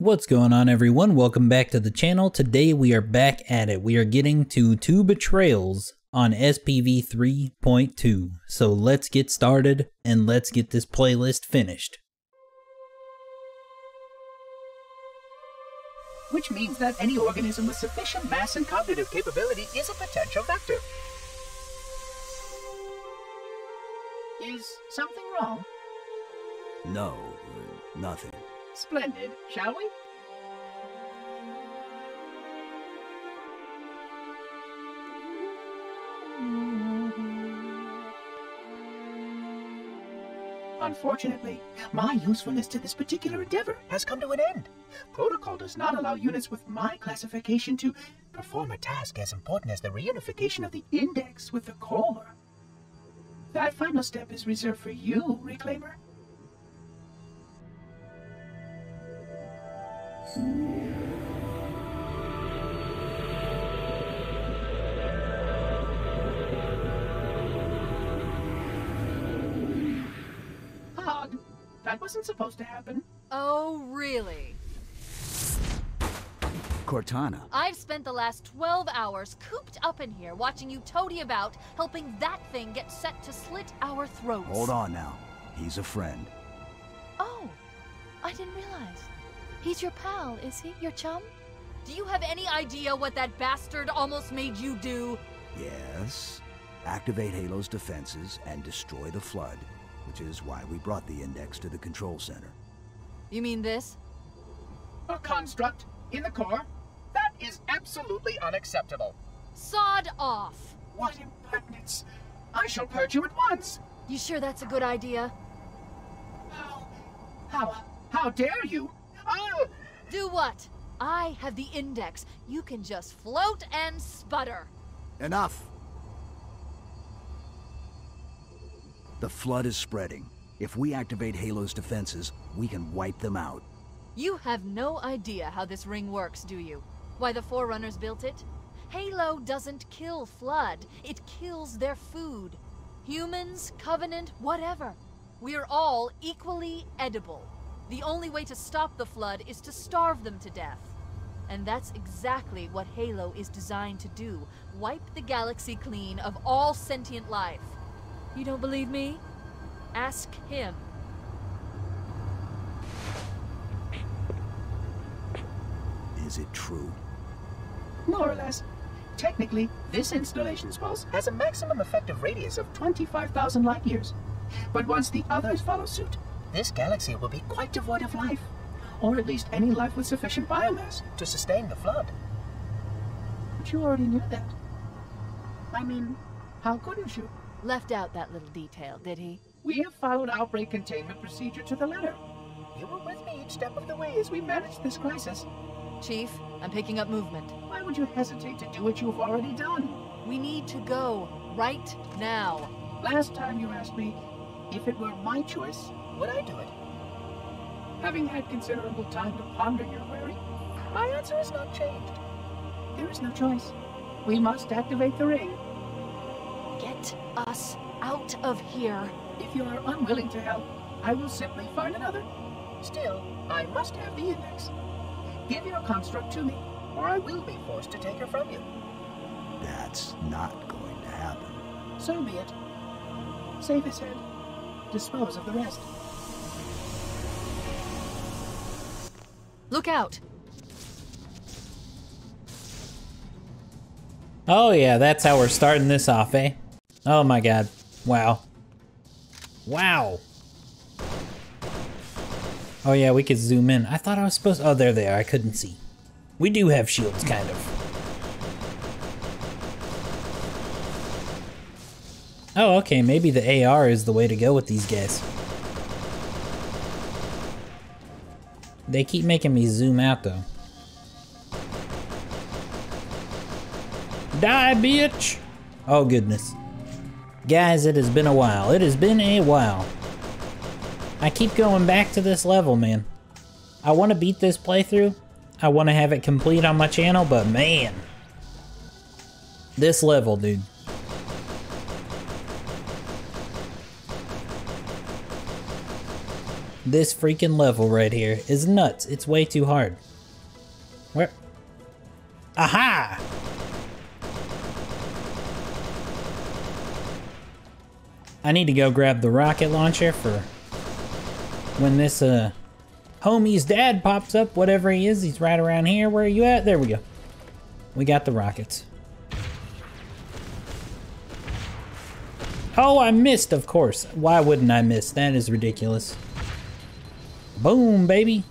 What's going on everyone? Welcome back to the channel. Today we are back at it. We are getting to two betrayals on SPV 3.2. So let's get started and let's get this playlist finished. Which means that any organism with sufficient mass and cognitive capability is a potential vector. Is something wrong? No, nothing. Splendid, shall we? Unfortunately, my usefulness to this particular endeavor has come to an end. Protocol does not allow units with my classification to perform a task as important as the reunification of the index with the core. That final step is reserved for you, Reclaimer. Hog, that wasn't supposed to happen. Oh, really? Cortana, I've spent the last 12 hours cooped up in here watching you toady about, helping that thing get set to slit our throats. hold on now. He's a friend. Oh, I didn't realize. He's your pal, is he? Your chum? Do you have any idea what that bastard almost made you do? Yes. Activate Halo's defenses and destroy the Flood, which is why we brought the Index to the control center. You mean this? A construct in the core? That is absolutely unacceptable. Sod off! What impertinence! I shall purge you at once! You sure that's a good idea? How? How? How dare you? Do what? I have the index. You can just float and sputter. Enough! The Flood is spreading. If we activate Halo's defenses, we can wipe them out. You have no idea how this ring works, do you? Why the Forerunners built it? Halo doesn't kill Flood, it kills their food. Humans, Covenant, whatever. We're all equally edible. The only way to stop the Flood is to starve them to death. And that's exactly what Halo is designed to do wipe the galaxy clean of all sentient life. You don't believe me? Ask him. Is it true? More or less. Technically, this installation's pulse has a maximum effective radius of 25,000 light years. But once the others follow suit, this galaxy will be quite devoid of life. Or at least any life with sufficient biomass to sustain the flood. But you already knew that. I mean, how couldn't you? Left out that little detail, did he? We have followed outbreak containment procedure to the letter. You were with me each step of the way as we managed this crisis. Chief, I'm picking up movement. Why would you hesitate to do what you've already done? We need to go right now. Last time you asked me if it were my choice, would I do it? Having had considerable time to ponder your query, my answer has not changed. There is no choice. We must activate the ring. Get us out of here. If you are unwilling to help, I will simply find another. Still, I must have the index. Give your construct to me, or I will be forced to take her from you. That's not going to happen. So be it. Save his head. Dispose of the rest. Look out. Oh yeah, that's how we're starting this off, eh? Oh my god. Wow. Wow. Oh yeah, we could zoom in. I thought I was supposed Oh, there they are. I couldn't see. We do have shields, kind of. Oh, okay, maybe the AR is the way to go with these guys. They keep making me zoom out, though. Die, bitch! Oh, goodness. Guys, it has been a while. It has been a while. I keep going back to this level, man. I want to beat this playthrough. I want to have it complete on my channel, but man. This level, dude. This freaking level right here is nuts. It's way too hard. Where? Aha! I need to go grab the rocket launcher for when this uh homie's dad pops up, whatever he is. He's right around here. Where are you at? There we go. We got the rockets. Oh, I missed, of course. Why wouldn't I miss? That is ridiculous. Boom, baby.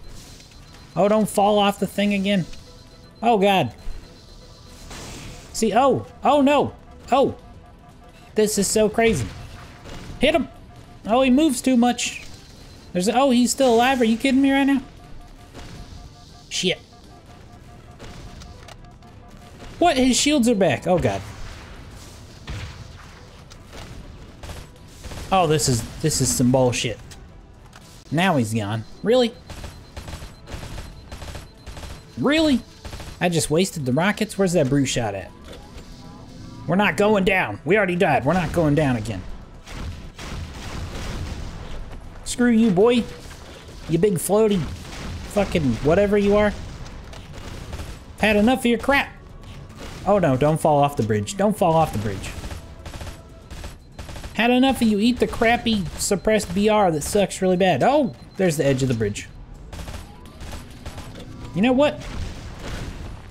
Oh, don't fall off the thing again. Oh, God. See, oh, oh no. Oh, this is so crazy. Hit him. Oh, he moves too much. There's, oh, he's still alive. Are you kidding me right now? Shit. What? His shields are back. Oh, God. Oh, this is this is some bullshit. Now he's gone. Really? Really? I just wasted the rockets? Where's that brute shot at? We're not going down. We already died. We're not going down again. Screw you, boy. You big floaty fucking whatever you are. Had enough of your crap. Oh no, don't fall off the bridge. Don't fall off the bridge. Had enough of you eat the crappy suppressed BR that sucks really bad. Oh, there's the edge of the bridge. You know what?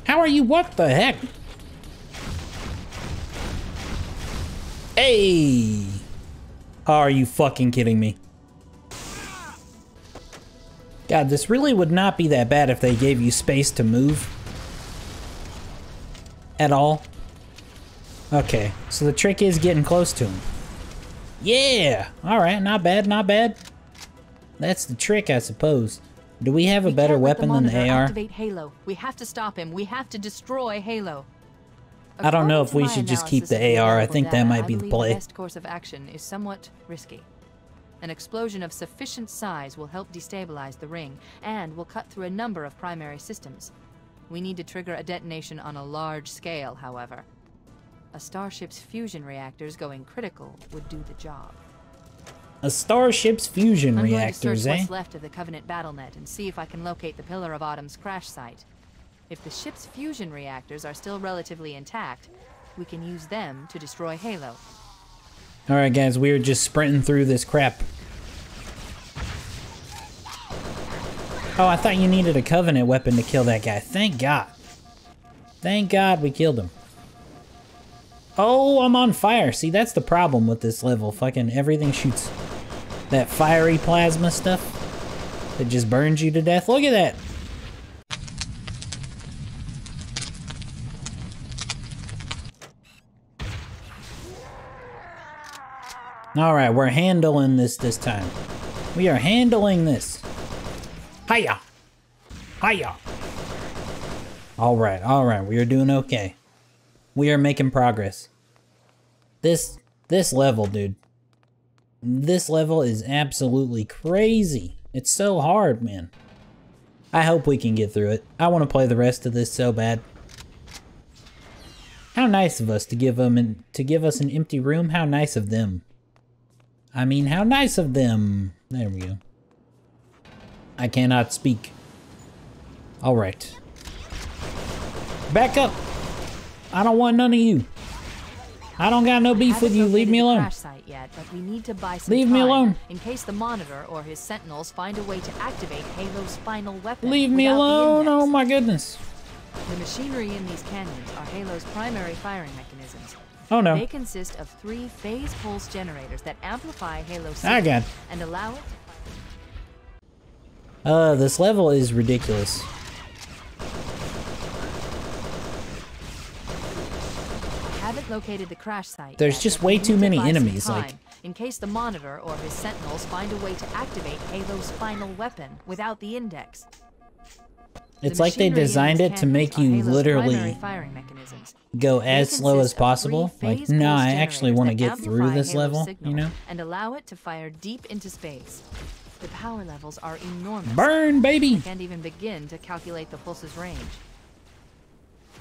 How are you? What the heck? Hey! Are you fucking kidding me? God, this really would not be that bad if they gave you space to move. At all. Okay, so the trick is getting close to him. Yeah! Alright, not bad, not bad. That's the trick, I suppose. Do we have a We better weapon than the AR? Activate Halo. We have to stop him. We have to destroy Halo. I don't know if we should just keep the AR. I think that might be the play. The best course of action is somewhat risky. An explosion of sufficient size will help destabilize the ring and will cut through a number of primary systems. We need to trigger a detonation on a large scale, however. A starship's fusion reactors going critical would do the job. A Starship's fusion I'm reactors, going to search eh? what's left of the Covenant BattleNet and see if I can locate the Pillar of Autumn's crash site. If the ship's fusion reactors are still relatively intact, we can use them to destroy Halo. Alright, guys, we are just sprinting through this crap. Oh, I thought you needed a Covenant weapon to kill that guy. Thank God. Thank God we killed him. Oh, I'm on fire. See, that's the problem with this level. Fucking everything shoots that fiery plasma stuff that just burns you to death. Look at that. All right, we're handling this this time. We are handling this. Hiya! Hiya! All right, all right, we are doing okay. We are making progress. This this level, dude. This level is absolutely crazy. It's so hard, man. I hope we can get through it. I want to play the rest of this so bad. How nice of us to give them an, to give us an empty room. How nice of them. I mean, how nice of them. There we go. I cannot speak. All right. Back up. I don't want none of you. I don't got no beef with you. Leave me alone. Yet, but we need to buy some Leave me alone. In case the Monitor or his Sentinels find a way to activate Halo's final weapon. Leave me alone. Oh my goodness. The machinery in these canyons are Halo's primary firing mechanisms. Oh no. They consist of three phase pulse generators that amplify Halo's signal and allow it to Uh, this level is ridiculous. Located the crash site. There's just way too many enemies, like- in case the Monitor or his Sentinels find a way to activate Halo's final weapon without the index. It's The like they designed it to make you literally firing mechanisms. go as slow as possible. Like, no, I actually want to get through this Halo's level, you know? and allow it to fire deep into space. The power levels are enormous. Burn, baby! Can't even begin to calculate the pulse's range.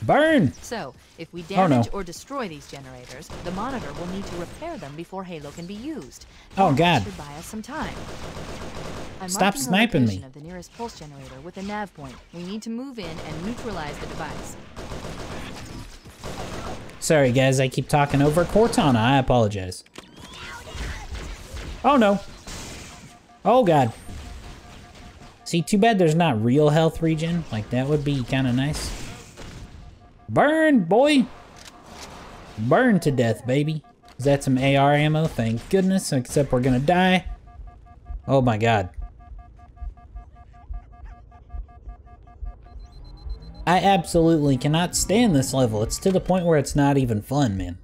Burn! So, if we Oh, no. damage or destroy these generators, the monitor will need to repair them before Halo can be used. Oh, That God. should buy us some time. I'm Stop sniping me. Of the nearest pulse generator with a nav point. We need to move in and neutralize the device. Sorry, guys, I keep talking over Cortana. I apologize. Oh, no. Oh, God. See, too bad there's not real health regen. Like, that would be kind of nice. Burn, boy! Burn to death, baby. Is that some AR ammo? Thank goodness, except we're gonna die. Oh my god. I absolutely cannot stand this level. It's to the point where it's not even fun, man.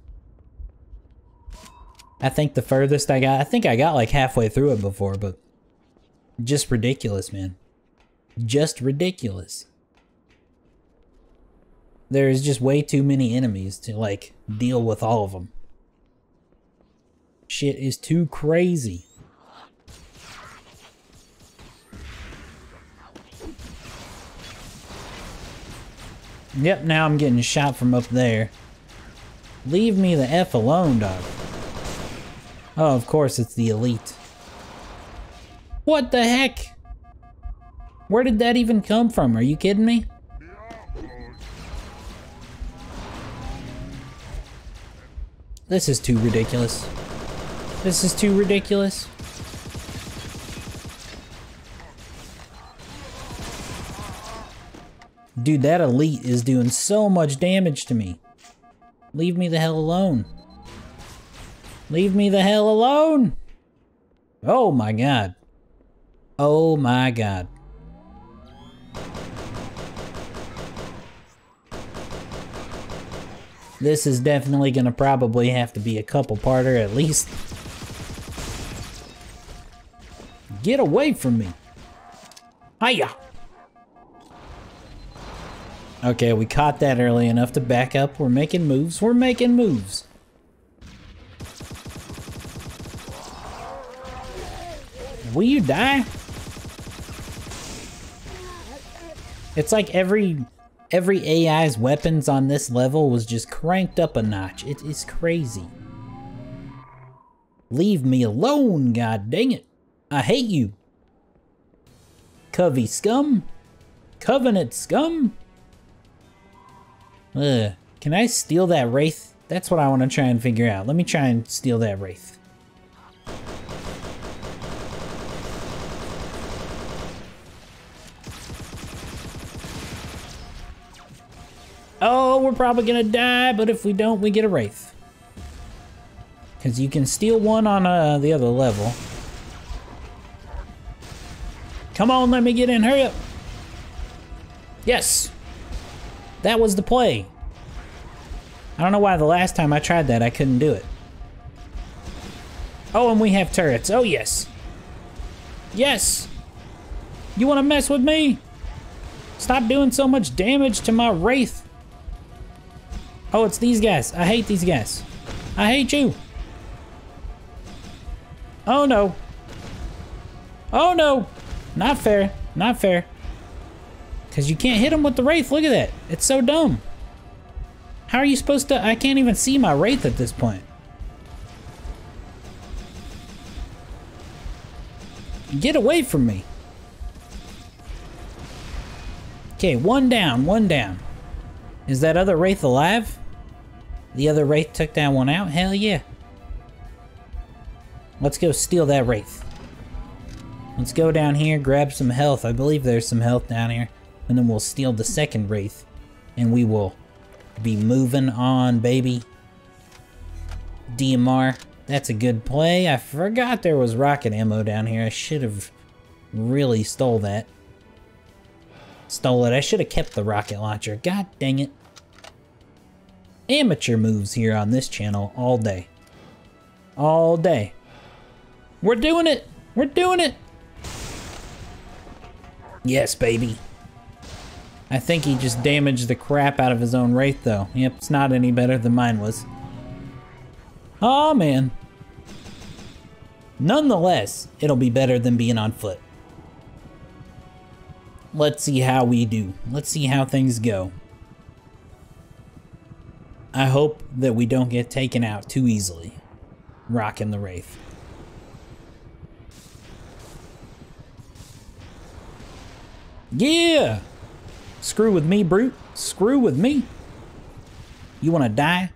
I think the furthest I got, I think I got like halfway through it before, but just ridiculous, man. Just ridiculous. There's just way too many enemies to like deal with all of them. Shit is too crazy. Yep, now I'm getting shot from up there. Leave me the F alone, dog. Oh, of course, it's the elite. What the heck? Where did that even come from? Are you kidding me? This is too ridiculous. This is too ridiculous. Dude, that elite is doing so much damage to me. Leave me the hell alone. Leave me the hell alone! Oh my god. Oh my god. This is definitely gonna probably have to be a couple parter at least. Get away from me. Hiya! Okay, we caught that early enough to back up. We're making moves. We're making moves. Will you die? It's like every every AI's weapons on this level was just cranked up a notch. It is crazy. Leave me alone, god dang it. I hate you. Covey scum? Covenant scum? Ugh. Can I steal that Wraith? That's what I want to try and figure out. Let me try and steal that Wraith. Oh, we're probably gonna die, but if we don't, we get a Wraith. Because you can steal one on uh, the other level. Come on, let me get in, hurry up. Yes. That was the play. I don't know why the last time I tried that, I couldn't do it. Oh, and we have turrets. Oh, yes. Yes. You want to mess with me? Stop doing so much damage to my Wraith. Oh, it's these guys. I hate these guys. I hate you. Oh, no. Oh, no. Not fair. Not fair. Because you can't hit them with the Wraith. Look at that. It's so dumb. How are you supposed to... I can't even see my Wraith at this point. Get away from me. Okay, one down, one down. Is that other Wraith alive? The other Wraith took that one out? Hell yeah. Let's go steal that Wraith. Let's go down here, grab some health. I believe there's some health down here. And then we'll steal the second Wraith. And we will be moving on, baby. DMR. That's a good play. I forgot there was rocket ammo down here. I should have really stole that. Stole it. I should have kept the rocket launcher. God dang it. Amateur moves here on this channel all day. All day. We're doing it! We're doing it! Yes, baby. I think he just damaged the crap out of his own Wraith, though. Yep, it's not any better than mine was. Oh, man. Nonetheless, it'll be better than being on foot. Let's see how we do. Let's see how things go. I hope that we don't get taken out too easily. Rocking the Wraith. Yeah! Screw with me, brute. Screw with me. You wanna die?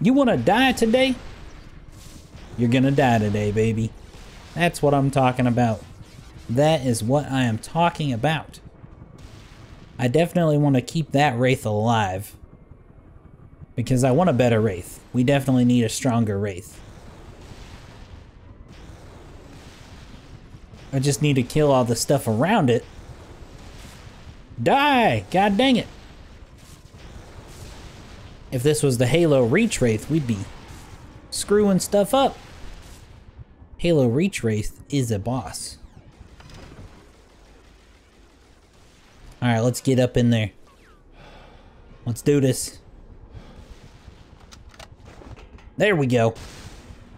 You wanna die today? You're gonna die today, baby. That's what I'm talking about. That is what I am talking about. I definitely want to keep that Wraith alive. Because I want a better Wraith. We definitely need a stronger Wraith. I just need to kill all the stuff around it. Die! God dang it! If this was the Halo Reach Wraith, we'd be screwing stuff up. Halo Reach Wraith is a boss. Alright, let's get up in there. Let's do this. There we go.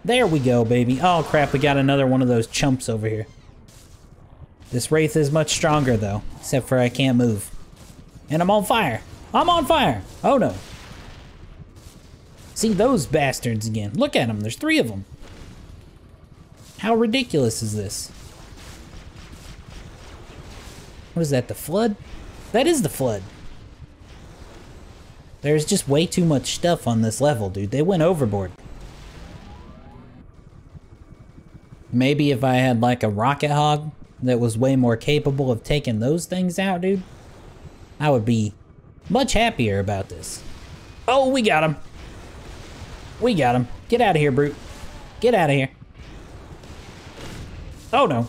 There we go, baby. Oh crap, we got another one of those chumps over here. This Wraith is much stronger though, except for I can't move. And I'm on fire. I'm on fire. Oh no. See those bastards again. Look at them, there's three of them. How ridiculous is this? What is that, the flood? That is the flood. There's just way too much stuff on this level, dude. They went overboard. Maybe if I had like a rocket hog that was way more capable of taking those things out, dude, I would be much happier about this. Oh, we got him. We got him. Get out of here, brute. Get out of here. Oh, no.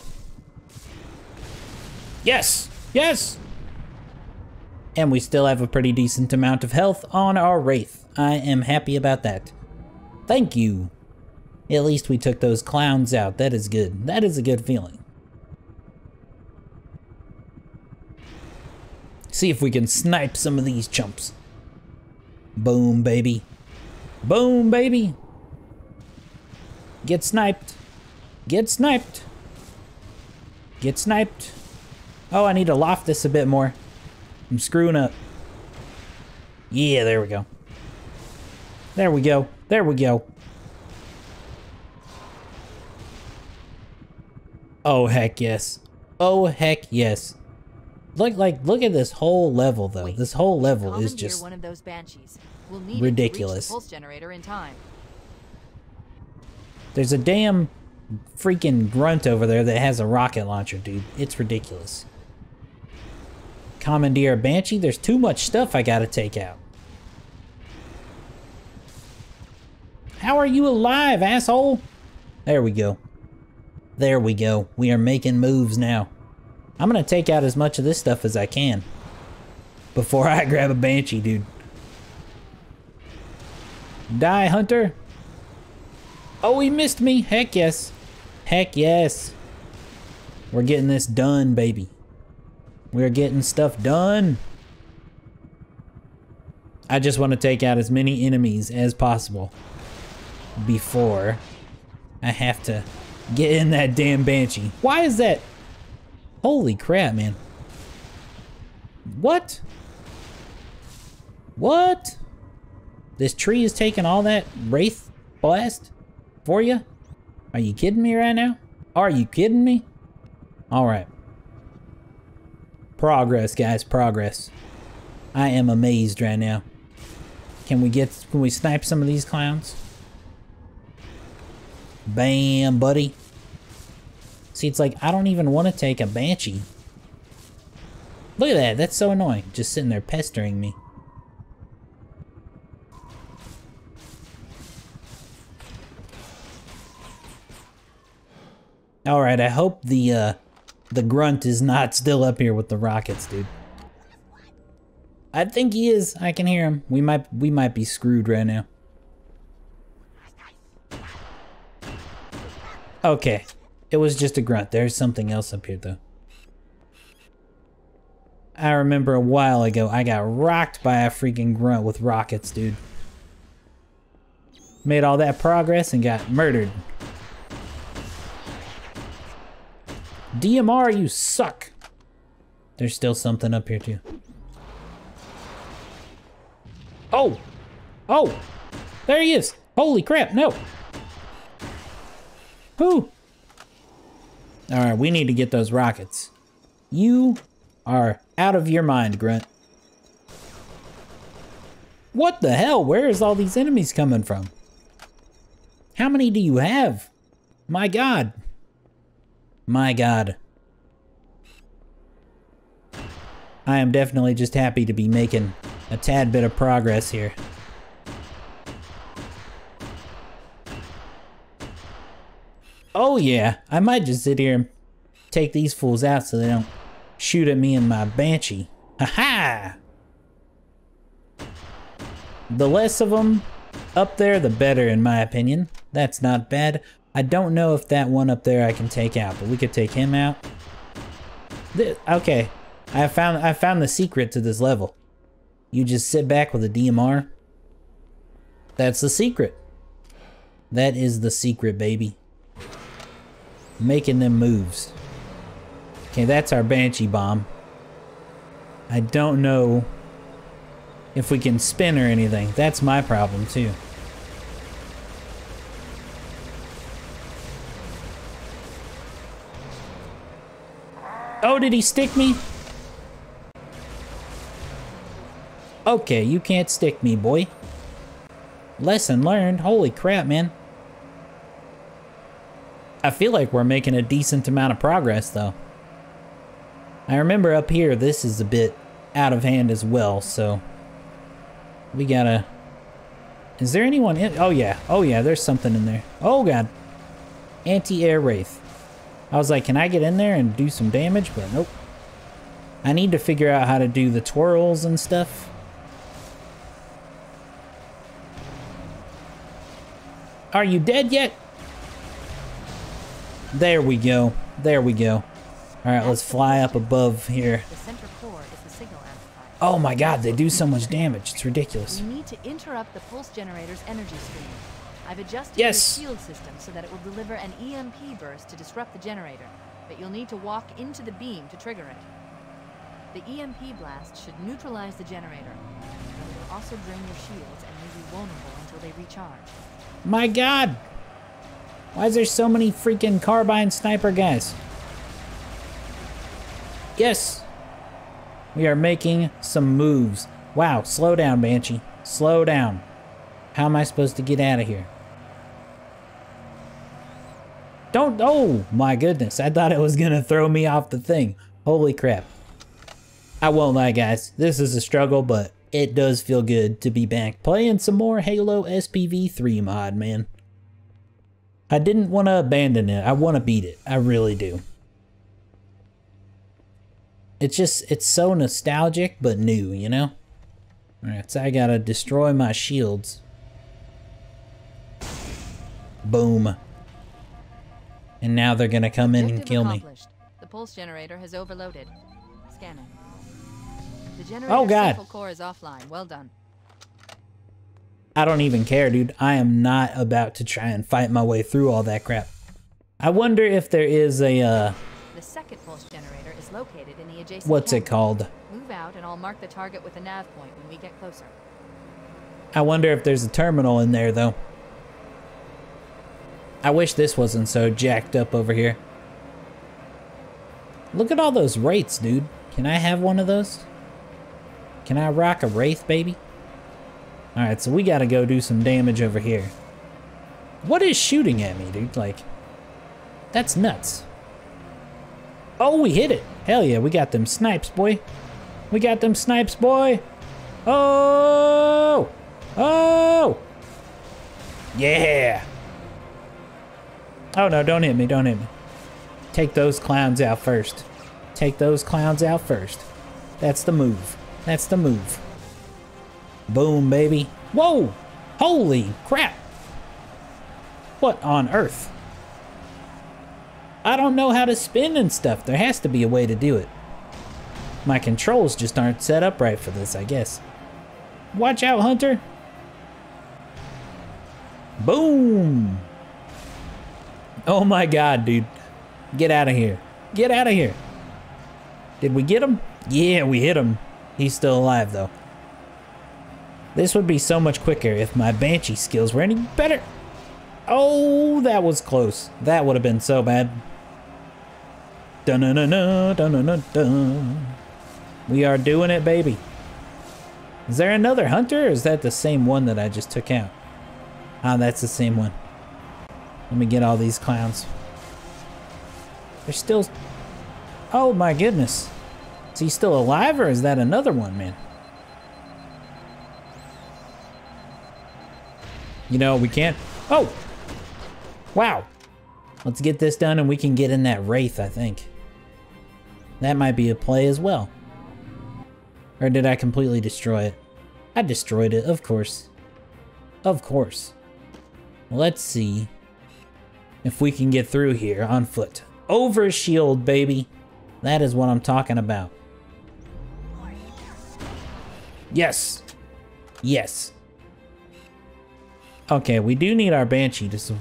Yes. Yes. And we still have a pretty decent amount of health on our Wraith. I am happy about that. Thank you. At least we took those clowns out. That is good. That is a good feeling. See if we can snipe some of these chumps. Boom, baby. Boom, baby. Get sniped. Get sniped. Get sniped. Oh, I need to loft this a bit more. I'm screwing up. Yeah, there we go. There we go. There we go. Oh, heck yes. Oh, heck yes. Look, like, look at this whole level, though. Wait, this whole level is just one of those banshees. We'll need ridiculous. It to reach the pulse generator in time. There's a damn freaking grunt over there that has a rocket launcher, dude. It's ridiculous. Commandeer a Banshee? There's too much stuff I gotta take out. How are you alive, asshole? There we go. There we go. We are making moves now. I'm gonna take out as much of this stuff as I can. Before I grab a Banshee, dude. Die, Hunter. Oh, he missed me. Heck yes. Heck yes. We're getting this done, baby. We're getting stuff done. I just want to take out as many enemies as possible before I have to get in that damn Banshee. Why is that? Holy crap, man. What? What? This tree is taking all that Wraith blast for you? Are you kidding me right now? Are you kidding me? Alright. Progress, guys, progress. I am amazed right now. Can we get, can we snipe some of these clowns? Bam, buddy. See, it's like, I don't even want to take a Banshee. Look at that, that's so annoying. Just sitting there pestering me. Alright, I hope the, uh, the grunt is not still up here with the rockets, dude. I think he is. I can hear him. We might we might be screwed right now. Okay. It was just a grunt. There's something else up here though. I remember a while ago I got rocked by a freaking grunt with rockets, dude. Made all that progress and got murdered. DMR, you suck. There's still something up here too. Oh! Oh! There he is! Holy crap, no! Who? Alright, we need to get those rockets. You are out of your mind, Grunt. What the hell? Where is all these enemies coming from? How many do you have? My god. My god. I am definitely just happy to be making a tad bit of progress here. Oh yeah, I might just sit here and take these fools out so they don't shoot at me and my Banshee. Ha ha! The less of them up there, the better in my opinion. That's not bad. I don't know if that one up there I can take out, but we could take him out. Th okay, I found I found the secret to this level. You just sit back with a DMR. That's the secret. That is the secret, baby. Making them moves. Okay, that's our Banshee bomb. I don't know if we can spin or anything. That's my problem, too. Oh, did he stick me? Okay, you can't stick me, boy. Lesson learned. Holy crap, man. I feel like we're making a decent amount of progress, though. I remember up here, this is a bit out of hand as well, so... We gotta... Is there anyone in... Oh, yeah. Oh, yeah, there's something in there. Oh, God. Anti-air wraith. I was like, can I get in there and do some damage? But nope. I need to figure out how to do the twirls and stuff. Are you dead yet? There we go. There we go. All right, let's fly up above here. The center core is the signal amplifier. Oh my god, they do so much damage. It's ridiculous. We need to interrupt the pulse generator's energy stream. I've adjusted Yes. the shield system so that it will deliver an EMP burst to disrupt the generator, but you'll need to walk into the beam to trigger it. The EMP blast should neutralize the generator, but it will also drain your shields and leave you vulnerable until they recharge. My god! Why is there so many freaking carbine sniper guys? Yes! We are making some moves. Wow, slow down, Banshee. Slow down. How am I supposed to get out of here? Don't, oh my goodness. I thought it was gonna throw me off the thing. Holy crap. I won't lie, guys. This is a struggle, but it does feel good to be back playing some more Halo SPV 3 mod, man. I didn't want to abandon it. I want to beat it. I really do. It's just, it's so nostalgic, but new, you know? Alright, so I gotta destroy my shields. Boom. And now they're gonna come in and kill me. The pulse generator has overloaded. Scanning. The generator's Oh, God. core is offline. Well done. I don't even care, dude. I am not about to try and fight my way through all that crap. I wonder if there is a, uh, The second pulse generator is located in the adjacent what's it called? Move out and I'll mark the target with a nav point when we get closer. I wonder if there's a terminal in there, though. I wish this wasn't so jacked up over here. Look at all those wraiths, dude. Can I have one of those? Can I rock a wraith, baby? Alright, so we gotta go do some damage over here. What is shooting at me, dude? Like, that's nuts. Oh, we hit it. Hell yeah, we got them snipes, boy. We got them snipes, boy. Oh! Oh! Yeah! Oh no, don't hit me, don't hit me. Take those clowns out first. Take those clowns out first. That's the move. That's the move. Boom, baby. Whoa! Holy crap! What on earth? I don't know how to spin and stuff. There has to be a way to do it. My controls just aren't set up right for this, I guess. Watch out, Hunter! Boom! Oh my god, dude. Get out of here. Get out of here. Did we get him? Yeah, we hit him. He's still alive, though. This would be so much quicker if my Banshee skills were any better. Oh, that was close. That would have been so bad. Dun dun dun dun dun dun dun. We are doing it, baby. Is there another hunter, or is that the same one that I just took out? Ah, that's the same one. Let me get all these clowns. They're still... Oh my goodness. Is he still alive, or is that another one, man? You know, we can't... Oh! Wow. Let's get this done and we can get in that Wraith, I think. That might be a play as well. Or did I completely destroy it? I destroyed it, of course. Of course. Let's see if we can get through here on foot. Over shield, baby. That is what I'm talking about. Yes. Yes. Okay, we do need our Banshee to...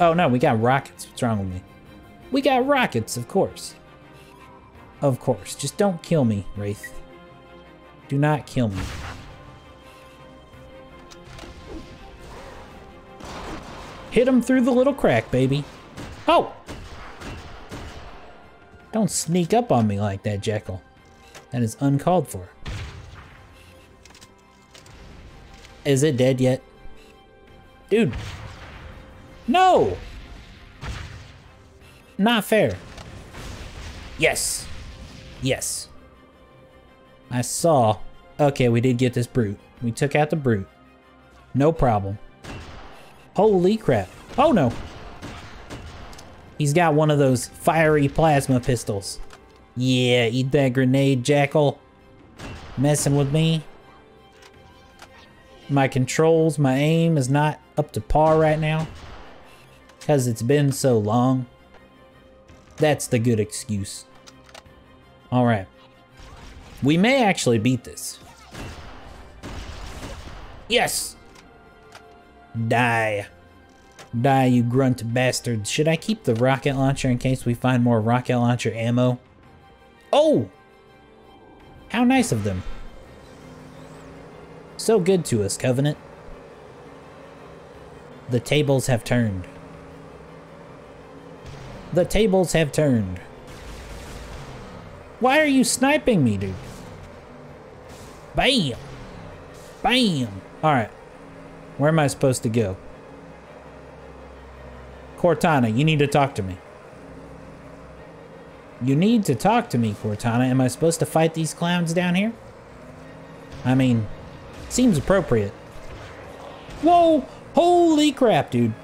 Oh, no, we got rockets. What's wrong with me? We got rockets, of course. Of course. Just don't kill me, Wraith. Do not kill me. Hit him through the little crack, baby. Oh! Don't sneak up on me like that, Jackal. That is uncalled for. Is it dead yet? Dude. No! Not fair. Yes. Yes. I saw. Okay, we did get this brute. We took out the brute. No problem. Holy crap. Oh no. He's got one of those fiery plasma pistols. Yeah, eat that grenade, Jackal. Messing with me. My controls, my aim is not up to par right now. Because it's been so long. That's the good excuse. Alright. We may actually beat this. Yes! Die. Die, you grunt bastard. Should I keep the rocket launcher in case we find more rocket launcher ammo? Oh! How nice of them. So good to us, Covenant. The tables have turned. The tables have turned. Why are you sniping me, dude? Bam! Bam! Alright. Where am I supposed to go? Cortana, you need to talk to me. You need to talk to me, Cortana. Am I supposed to fight these clowns down here? I mean, seems appropriate. Whoa! Holy crap, dude.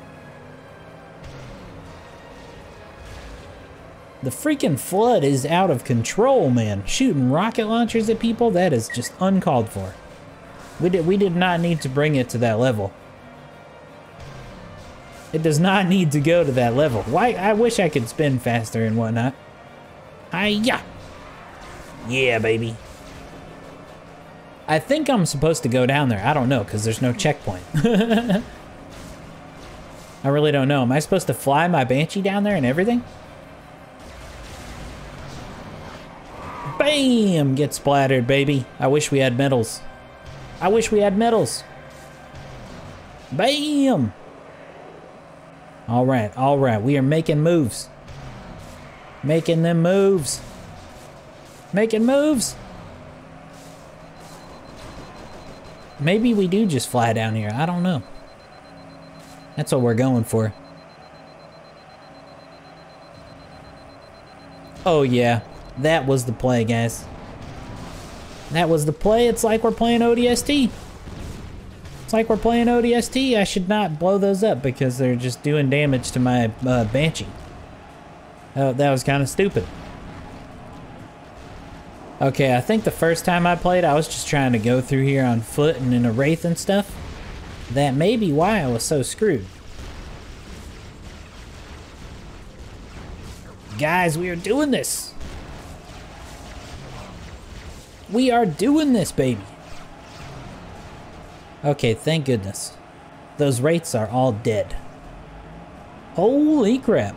The freaking flood is out of control, man. Shooting rocket launchers at people, that is just uncalled for. We did, we did not need to bring it to that level. It does not need to go to that level. Why? I wish I could spin faster and whatnot. Hiya! Yeah, baby. I think I'm supposed to go down there. I don't know, because there's no checkpoint. I really don't know. Am I supposed to fly my Banshee down there and everything? Bam! Get splattered, baby. I wish we had medals. I wish we had medals. Bam! All right, all right. We are making moves. Making them moves. Making moves. Maybe we do just fly down here. I don't know. That's what we're going for. Oh yeah, that was the play, guys. That was the play. It's like we're playing ODST. It's like we're playing ODST. I should not blow those up because they're just doing damage to my uh, Banshee. Oh, that was kind of stupid. Okay, I think the first time I played, I was just trying to go through here on foot and in a Wraith and stuff. That may be why I was so screwed. Guys, we are doing this. We are doing this, baby. Okay, thank goodness. Those Wraiths are all dead. Holy crap.